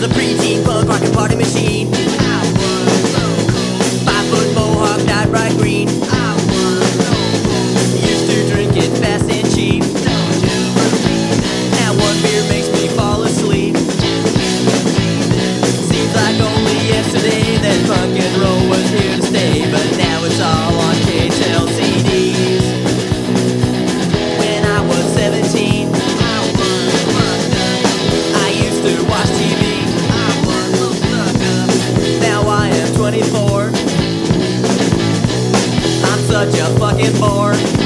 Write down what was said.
was a preteen punk rock and party machine. I was so cool. Five foot mohawk dyed bright green. 24. I'm such a fucking bore.